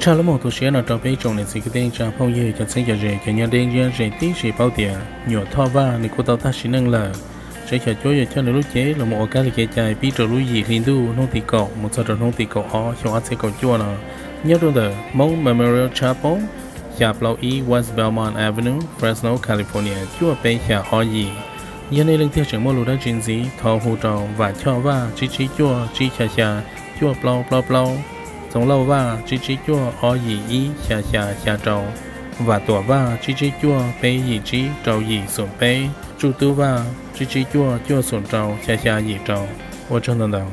cha là một tổ chức là trong bên trong này sẽ cái tên cha phong yêu cho sinh cho rể cho nhà đen gian rể tí rể bao tiền nhỏ thọ va này cô tao ta xin năng là sẽ cho chú giờ cho nó lúc chế là một cái là cái chạy bị rồi lúc gì liên du nông thị cọ một số nông thị cọ họ cho anh sẽ còn chua nè nhớ luôn là Mount Memorial Chapel nhà Blau E West Belmont Avenue Fresno California chua bên nhà họ gì giờ này lần theo trưởng mô lù đã trình gì thọ hù trò và cho va chi chi chua chi cha cha chua 从了哇 jjj 二一一下下下周。哇多哇 jjj 二一 jj 一送飞猪多哇 jjj 二送走下下一周。我真能能